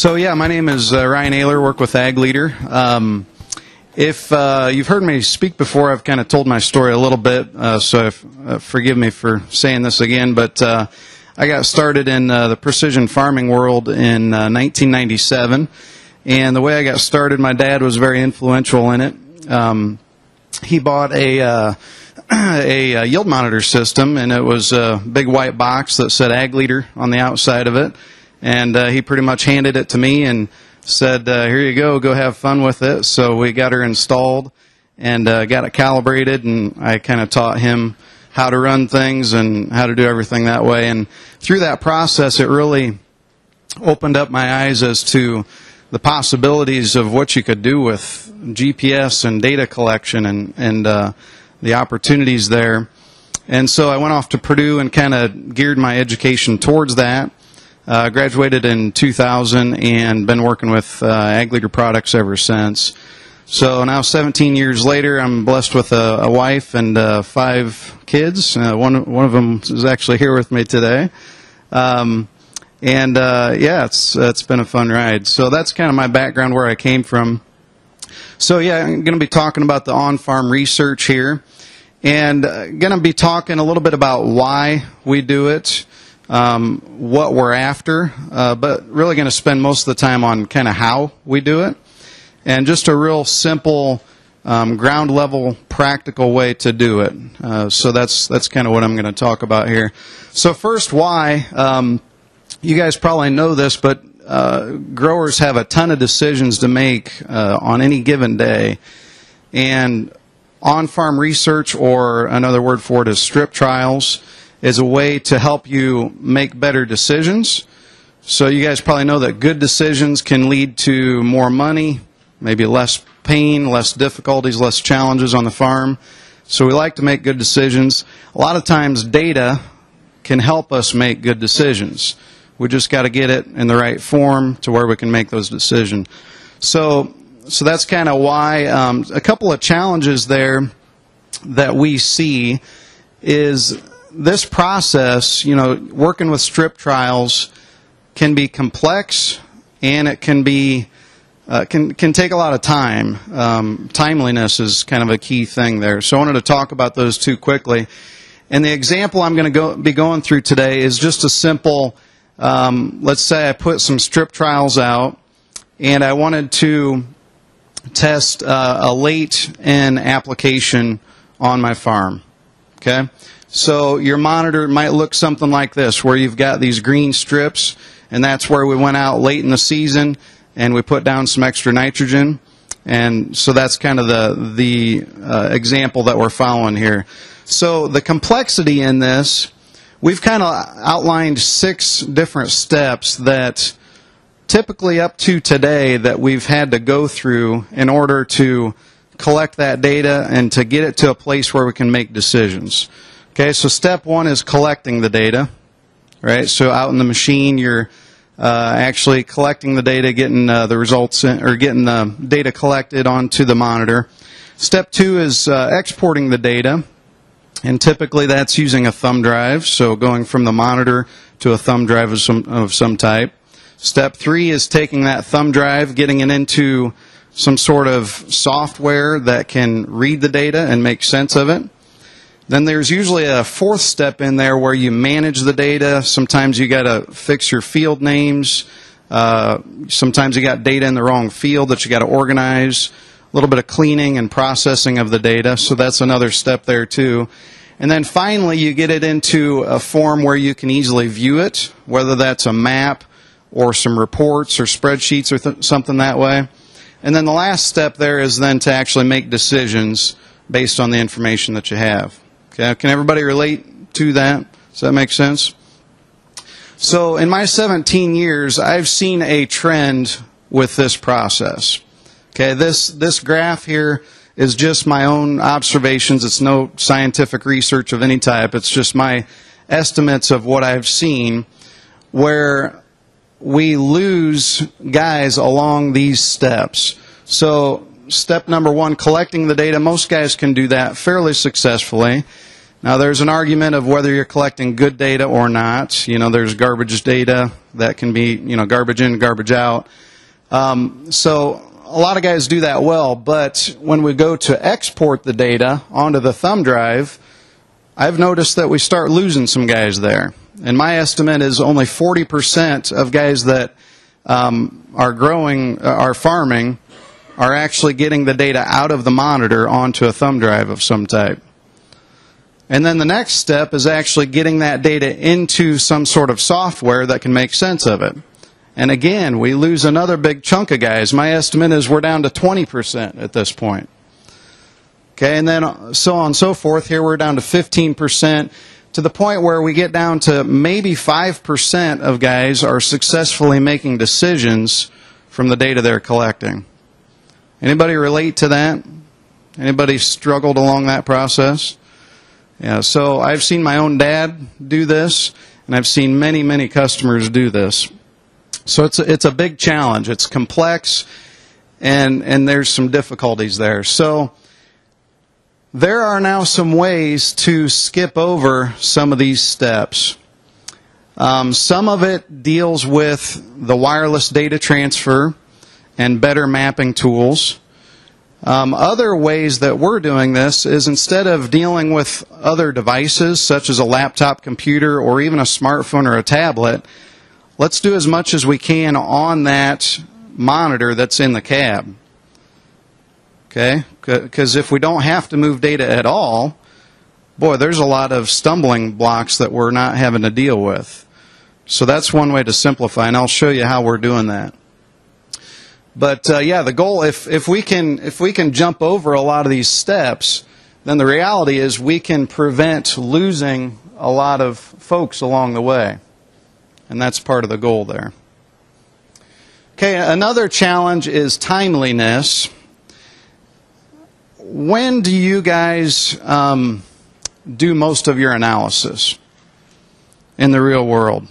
So yeah, my name is uh, Ryan Oehler. Work with Ag Leader. Um, if uh, you've heard me speak before, I've kind of told my story a little bit, uh, so if, uh, forgive me for saying this again. But uh, I got started in uh, the precision farming world in 1997, and the way I got started, my dad was very influential in it. Um, he bought a a yield monitor system, and it was a big white box that said Ag Leader on the outside of it and uh, he pretty much handed it to me and said, uh, "Here you go, go have fun with it." So we got her installed and uh, got it calibrated, and I kind of taught him how to run things and how to do everything that way. And through that process, it really opened up my eyes as to the possibilities of what you could do with GPS and data collection and and uh, the opportunities there. And so I went off to Purdue and kind of geared my education towards that. Uh, graduated in 2000 and been working with uh, Ag Leader products ever since. So now, 17 years later, I'm blessed with a, a wife and uh, five kids. Uh, one one of them is actually here with me today. Um, and uh, yeah, it's it's been a fun ride. So that's kind of my background, where I came from. So yeah, I'm going to be talking about the on-farm research here, and uh, going to be talking a little bit about why we do it um, what we're after, uh, but really going to spend most of the time on kind of how we do it, and just a real simple, um, ground level, practical way to do it. Uh, so that's that's kind of what I'm going to talk about here. So first, why? Um, you guys probably know this, but uh, growers have a ton of decisions to make uh, on any given day, and on-farm research, or another word for it is strip trials is a way to help you make better decisions. So you guys probably know that good decisions can lead to more money, maybe less pain, less difficulties, less challenges on the farm. So we like to make good decisions. A lot of times data can help us make good decisions. We just got to get it in the right form to where we can make those decisions. So, so that's kind of why um, a couple of challenges there that we see is this process, you know, working with strip trials can be complex and it can be uh, can can take a lot of time. Um, timeliness is kind of a key thing there. So I wanted to talk about those two quickly. And the example I'm going to go, be going through today is just a simple. Um, let's say I put some strip trials out, and I wanted to test uh, a late N application on my farm. Okay, so your monitor might look something like this, where you've got these green strips, and that's where we went out late in the season and we put down some extra nitrogen. And so that's kind of the, the uh, example that we're following here. So the complexity in this, we've kind of outlined six different steps that typically up to today that we've had to go through in order to collect that data and to get it to a place where we can make decisions. Okay, so step one is collecting the data, right? So out in the machine, you're uh, actually collecting the data, getting uh, the results, in, or getting the data collected onto the monitor. Step two is uh, exporting the data, and typically that's using a thumb drive, so going from the monitor to a thumb drive of some, of some type. Step three is taking that thumb drive, getting it into some sort of software that can read the data and make sense of it. Then there's usually a fourth step in there where you manage the data. Sometimes you got to fix your field names. Uh, sometimes you got data in the wrong field that you got to organize. A little bit of cleaning and processing of the data. So that's another step there too. And then finally, you get it into a form where you can easily view it, whether that's a map or some reports or spreadsheets or th- something that way. And then the last step there is then to actually make decisions based on the information that you have. Okay, can everybody relate to that? Does that make sense? So, in my 17 years, I've seen a trend with this process. Okay, this this graph here is just my own observations. It's no scientific research of any type. It's just my estimates of what I've seen where we lose guys along these steps. So, step number one, collecting the data. Most guys can do that fairly successfully. Now, there's an argument of whether you're collecting good data or not. You know, there's garbage data that can be, you know, garbage in, garbage out. Um, so a lot of guys do that well, but when we go to export the data onto the thumb drive, I've noticed that we start losing some guys there. And my estimate is only 40% of guys that um, are growing, uh, are farming, are actually getting the data out of the monitor onto a thumb drive of some type. And then the next step is actually getting that data into some sort of software that can make sense of it. And again, we lose another big chunk of guys. My estimate is we're down to 20% at this point. Okay, and then uh, so on and so forth. Here we're down to 15% to the point where we get down to maybe 5% of guys are successfully making decisions from the data they're collecting. Anybody relate to that? Anybody struggled along that process? Yeah, so I've seen my own dad do this, and I've seen many, many customers do this. So it's a, it's a big challenge. It's complex, and and there's some difficulties there. So there are now some ways to skip over some of these steps. Um, some of it deals with the wireless data transfer and better mapping tools. Um, other ways that we're doing this is instead of dealing with other devices, such as a laptop computer or even a smartphone or a tablet, let's do as much as we can on that monitor that's in the cab. Okay? Because if we don't have to move data at all, boy, there's a lot of stumbling blocks that we're not having to deal with. So that's one way to simplify, and I'll show you how we're doing that. But uh, yeah, the goal if if we can if we can jump over a lot of these steps, then the reality is we can prevent losing a lot of folks along the way. And that's part of the goal there. Okay, another challenge is timeliness. When do you guys um, do most of your analysis in the real world?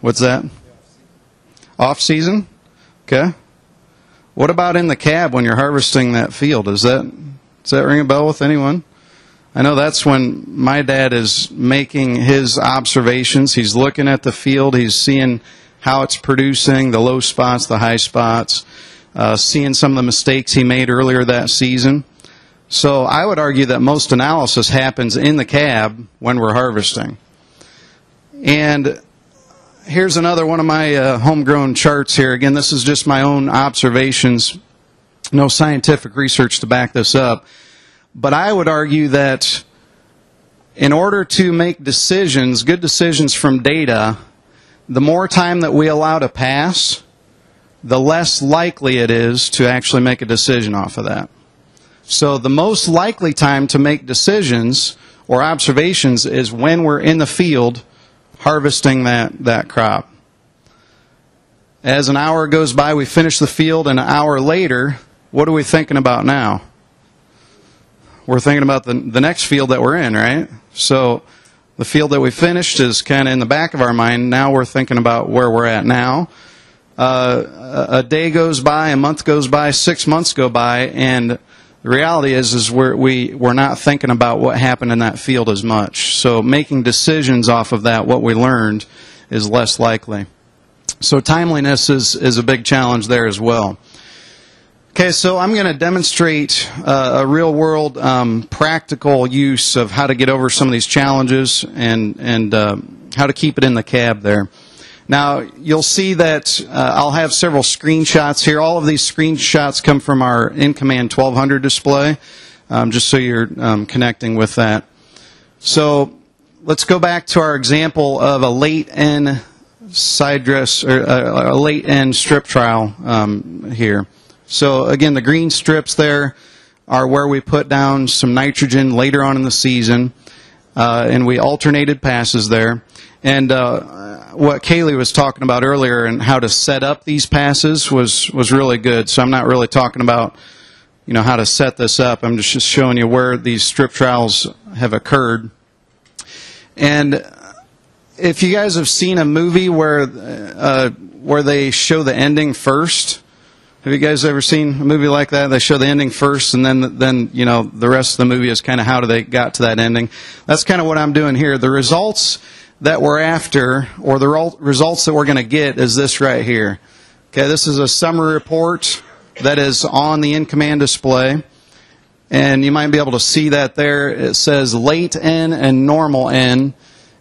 What's that? Off season? Okay. What about in the cab when you're harvesting that field? Is that does that ring a bell with anyone? I know that's when my dad is making his observations. He's looking at the field. He's seeing how it's producing, the low spots, the high spots, uh, seeing some of the mistakes he made earlier that season. So I would argue that most analysis happens in the cab when we're harvesting. And here's another one of my uh, homegrown charts here. Again, this is just my own observations, no scientific research to back this up. But I would argue that in order to make decisions, good decisions from data, the more time that we allow to pass, the less likely it is to actually make a decision off of that. So the most likely time to make decisions or observations is when we're in the field harvesting that, that crop. As an hour goes by, we finish the field, and an hour later, what are we thinking about now? We're thinking about the, the next field that we're in, right? So the field that we finished is kind of in the back of our mind. Now we're thinking about where we're at now. Uh, a day goes by, a month goes by, six months go by, and the reality is, is we're, we, we're not thinking about what happened in that field as much. So making decisions off of that, what we learned, is less likely. So timeliness is, is a big challenge there as well. Okay, so I'm going to demonstrate uh, a real world um, practical use of how to get over some of these challenges and, and uh, how to keep it in the cab there. Now, you'll see that uh, I'll have several screenshots here. All of these screenshots come from our InCommand 1200 display, um, just so you're um, connecting with that. So let's go back to our example of a late N side dress, or uh, a late N strip trial um, here. So again, the green strips there are where we put down some nitrogen later on in the season, uh, and we alternated passes there. And uh, what Kaylee was talking about earlier and how to set up these passes was was really good. So I'm not really talking about you know how to set this up. I'm just showing you where these strip trials have occurred. And if you guys have seen a movie where uh, where they show the ending first, Have you guys ever seen a movie like that? They show the ending first, and then then you know the rest of the movie is kind of how do they got to that ending. That's kind of what I'm doing here. The results that we're after, or the results that we're going to get, is this right here. Okay, this is a summary report that is on the InCommand display. And you might be able to see that there. It says late N and normal N,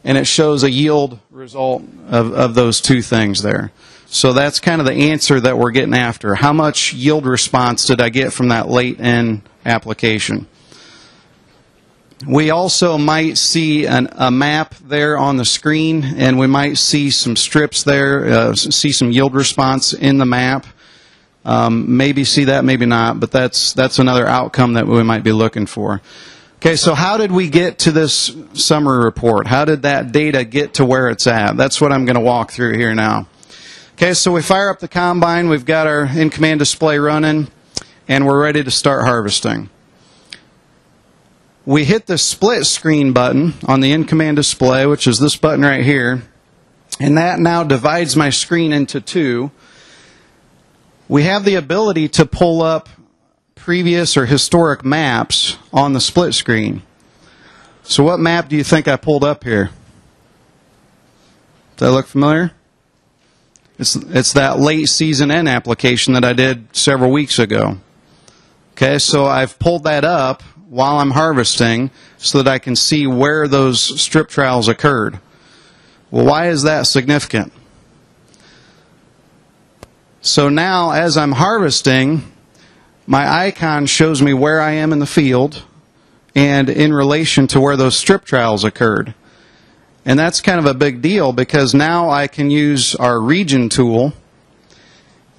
and it shows a yield result of, of those two things there. So that's kind of the answer that we're getting after. How much yield response did I get from that late N application? We also might see an, a map there on the screen, and we might see some strips there, uh, see some yield response in the map. Um, maybe see that, maybe not, but that's that's another outcome that we might be looking for. Okay, so how did we get to this summary report? How did that data get to where it's at? That's what I'm going to walk through here now. Okay, so we fire up the combine, we've got our InCommand display running, and we're ready to start harvesting. We hit the split screen button on the InCommand display, which is this button right here, and that now divides my screen into two we have the ability to pull up previous or historic maps on the split screen. So what map do you think I pulled up here? Does that look familiar? It's, it's that late season N application that I did several weeks ago. Okay, so I've pulled that up while I'm harvesting so that I can see where those strip trials occurred. Well, why is that significant? So now, as I'm harvesting, my icon shows me where I am in the field and in relation to where those strip trials occurred. And that's kind of a big deal because now I can use our region tool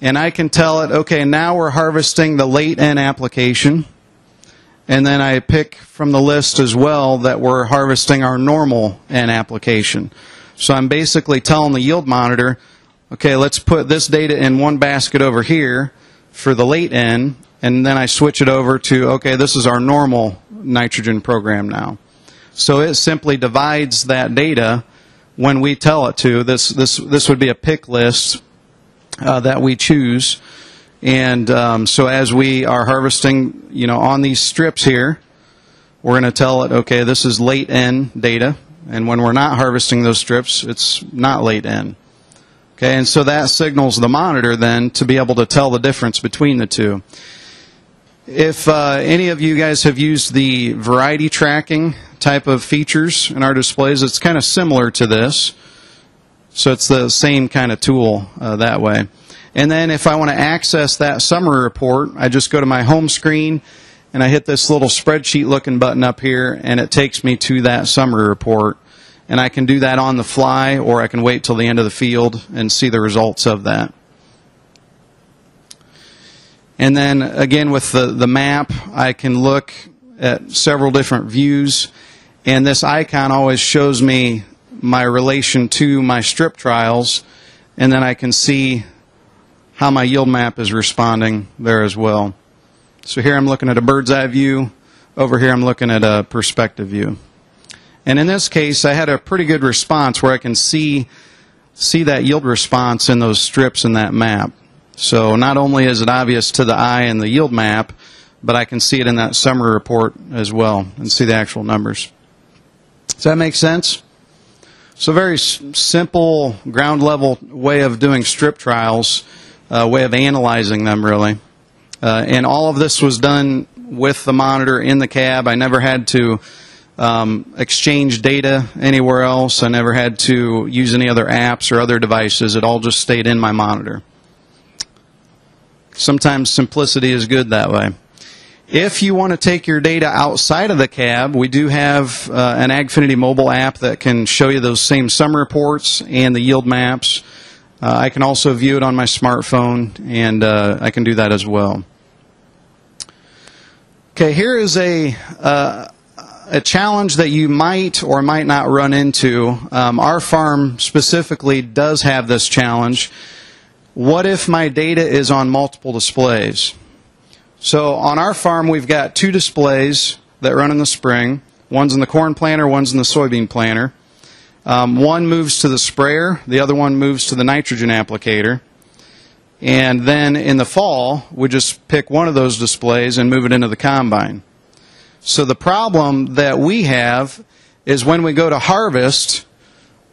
and I can tell it, okay, now we're harvesting the late N application. And then I pick from the list as well that we're harvesting our normal N application. So I'm basically telling the yield monitor, okay, let's put this data in one basket over here for the late N, and then I switch it over to, okay, this is our normal nitrogen program now. So it simply divides that data when we tell it to. This, this, this would be a pick list uh, that we choose. And um, so as we are harvesting, you know, on these strips here, we're going to tell it, okay, this is late N data. And when we're not harvesting those strips, it's not late N. Okay, and so that signals the monitor then to be able to tell the difference between the two. If uh, any of you guys have used the variety tracking type of features in our displays, it's kind of similar to this. So it's the same kind of tool uh, that way. And then if I want to access that summary report, I just go to my home screen and I hit this little spreadsheet looking button up here and it takes me to that summary report and I can do that on the fly or I can wait till the end of the field and see the results of that. And then again with the, the map, I can look at several different views and this icon always shows me my relation to my strip trials and then I can see how my yield map is responding there as well. So here I'm looking at a bird's eye view. Over here I'm looking at a perspective view. And in this case, I had a pretty good response where I can see see that yield response in those strips in that map. So not only is it obvious to the eye in the yield map, but I can see it in that summary report as well and see the actual numbers. Does that make sense? So very simple ground level way of doing strip trials, uh, way of analyzing them really. Uh, and all of this was done with the monitor in the cab. I never had to um, exchange data anywhere else. I never had to use any other apps or other devices. It all just stayed in my monitor. Sometimes simplicity is good that way. If you want to take your data outside of the cab, we do have uh, an AgFiniti mobile app that can show you those same sum reports and the yield maps. Uh, I can also view it on my smartphone, and uh, I can do that as well. Okay, here is a uh, a challenge that you might or might not run into. Um, our farm specifically does have this challenge. What if my data is on multiple displays? So on our farm, we've got two displays that run in the spring. One's in the corn planter, one's in the soybean planter. Um, one moves to the sprayer, the other one moves to the nitrogen applicator. And then in the fall, we just pick one of those displays and move it into the combine. So the problem that we have is when we go to harvest,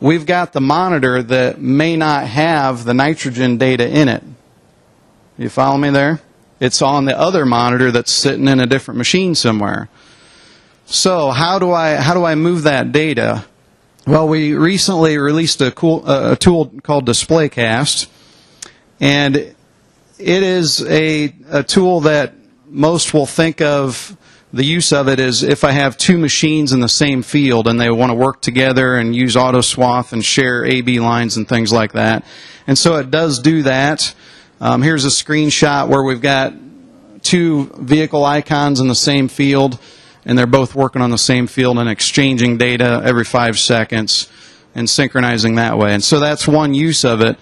we've got the monitor that may not have the nitrogen data in it. You follow me there? It's on the other monitor that's sitting in a different machine somewhere. So how do I how do I move that data? Well, we recently released a cool uh, a tool called DisplayCast, and it is a a tool that most will think of the use of it is if I have two machines in the same field and they want to work together and use auto swath and share AB lines and things like that. And so it does do that. Um, here's a screenshot where we've got two vehicle icons in the same field and they're both working on the same field and exchanging data every five seconds and synchronizing that way. And so that's one use of it.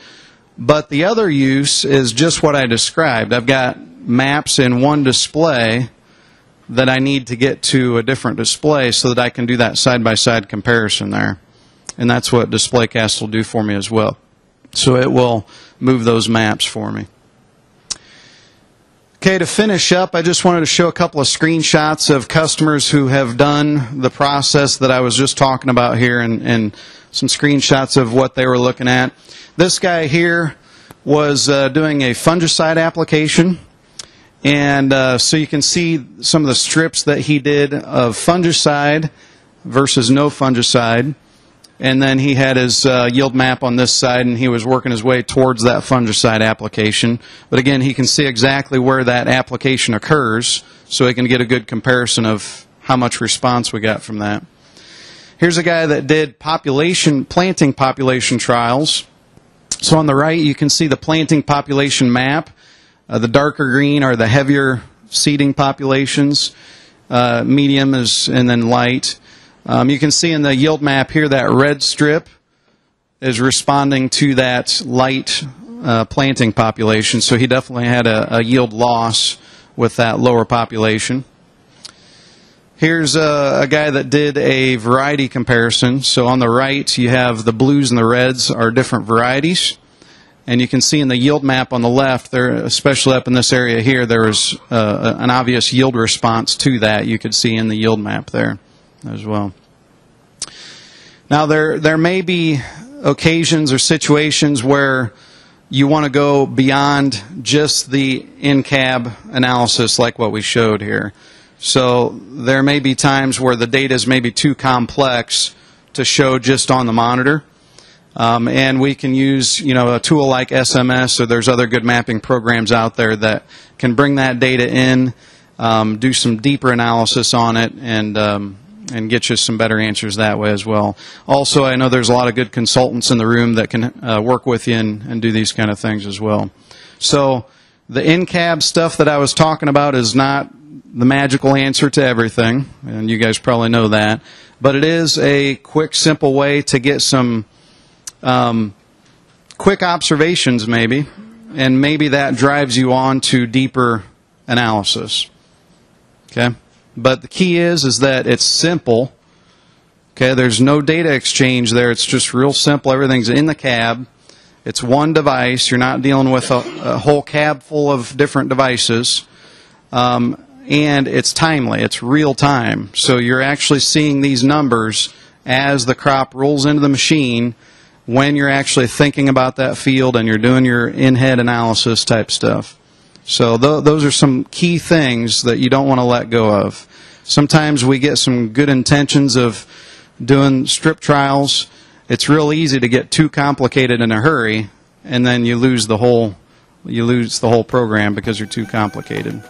But the other use is just what I described. I've got maps in one display that I need to get to a different display so that I can do that side-by-side comparison there. And that's what DisplayCast will do for me as well. So it will move those maps for me. Okay, to finish up, I just wanted to show a couple of screenshots of customers who have done the process that I was just talking about here and, and some screenshots of what they were looking at. This guy here was uh, doing a fungicide application. And uh, so you can see some of the strips that he did of fungicide versus no fungicide and then he had his uh, yield map on this side, and he was working his way towards that fungicide application. But again, he can see exactly where that application occurs, so he can get a good comparison of how much response we got from that. Here's a guy that did population planting population trials. So on the right, you can see the planting population map. Uh, the darker green are the heavier seeding populations. Uh, medium is and then light. Um, you can see in the yield map here that red strip is responding to that light uh, planting population. So he definitely had a, a, yield loss with that lower population. Here's a, a, guy that did a variety comparison. So on the right, you have the blues and the reds are different varieties. And you can see in the yield map on the left, there, especially up in this area here, there is uh, an obvious yield response to that. You could see in the yield map there as well. Now, there, there may be occasions or situations where you want to go beyond just the in-cab analysis like what we showed here. So there may be times where the data is maybe too complex to show just on the monitor. Um, and we can use, you know, a tool like SMS or there's other good mapping programs out there that can bring that data in, um, do some deeper analysis on it, and um, and get you some better answers that way as well. Also, I know there's a lot of good consultants in the room that can uh, work with you and, and do these kind of things as well. So the in-cab stuff that I was talking about is not the magical answer to everything, and you guys probably know that. But it is a quick, simple way to get some um, quick observations, maybe, and maybe that drives you on to deeper analysis. Okay? But the key is is that it's simple. Okay, there's no data exchange there. It's just real simple. Everything's in the cab. It's one device. You're not dealing with a, a whole cab full of different devices. Um, and it's timely. It's real time. So you're actually seeing these numbers as the crop rolls into the machine when you're actually thinking about that field and you're doing your in-head analysis type stuff. So th- those are some key things that you don't want to let go of. Sometimes we get some good intentions of doing strip trials. It's real easy to get too complicated in a hurry, and then you lose the whole you lose the whole program because you're too complicated.